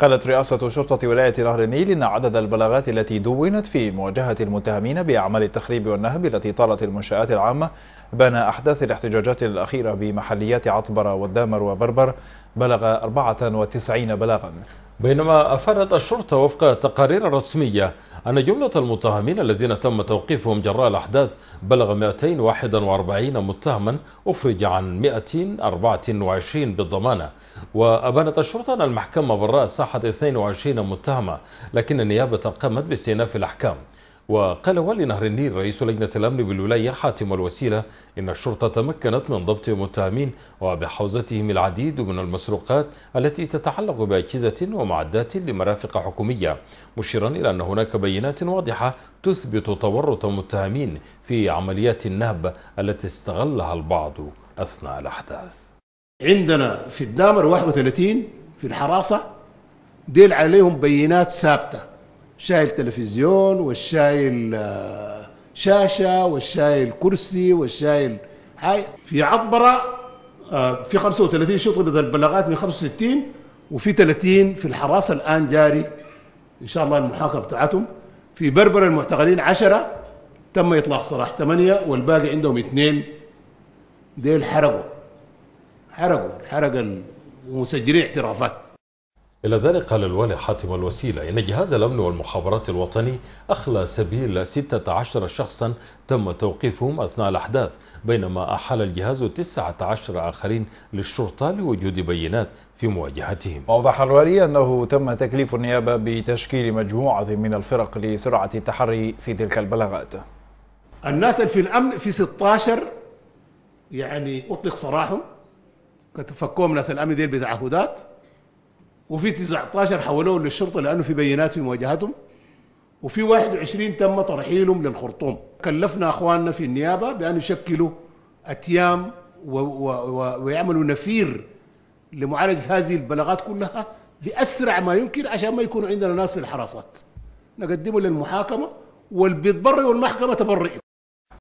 قالت رئاسة شرطة ولاية نهر النيل إن عدد البلاغات التي دونت في مواجهة المتهمين بأعمال التخريب والنهب التي طالت المنشآت العامة بين أحداث الاحتجاجات الأخيرة بمحليات عطبرة والدامر وبربر بلغ 94 بلاغا. بينما أفادت الشرطة وفق تقارير رسمية أن جملة المتهمين الذين تم توقيفهم جراء الأحداث بلغ 241 متهما أفرج عن 224 بالضمانة. وأبانت الشرطة أن المحكمة براء ساحة 22 متهمة لكن النيابة قامت باستئناف الأحكام. وقال والي نهر النيل رئيس لجنة الأمن بالولاية حاتم الوسيلة إن الشرطة تمكنت من ضبط متهمين وبحوزتهم العديد من المسروقات التي تتعلق بأجهزة ومعدات لمرافق حكومية مشيرا إلى أن هناك بينات واضحة تثبت تورط متهمين في عمليات النهب التي استغلها البعض أثناء الأحداث. عندنا في الدامر 31 في الحراسة ديل عليهم بينات ثابتة. شايل تلفزيون والشايل آه، شاشة والشايل كرسي والشايل هاي. في عطبره آه، في 35 شطرة البلاغات من 65 وفي 30 في الحراسة الآن جاري. إن شاء الله المحاكمة بتاعتهم. في بربر المعتقلين 10 تم إطلاق سراح 8 والباقي عندهم اثنين. ديل حرقوا. حرقوا حرق المسجلين اعترافات. إلى ذلك قال الوالي حاتم الوسيلة إن جهاز الأمن والمخابرات الوطني أخلى سبيل 16 شخصا تم توقيفهم أثناء الأحداث بينما أحال الجهاز 19 آخرين للشرطة لوجود بينات في مواجهتهم. أوضح الوالي أنه تم تكليف النيابة بتشكيل مجموعة من الفرق لسرعة التحري في تلك البلاغات. الناس اللي في الأمن في 16 يعني أطلق سراحهم كتفكوهم ناس الأمن ديل بتعهدات. وفي 19 حولوه للشرطة لأنه في بينات في مواجهتهم وفي 21 تم ترحيلهم للخرطوم. كلفنا أخواننا في النيابة بأن يشكلوا أتيام و و و ويعملوا نفير لمعالجة هذه البلاغات كلها بأسرع ما يمكن عشان ما يكونوا عندنا ناس في الحراسات. نقدمه للمحاكمة واللي بيتبرئوا المحكمه تبرئوا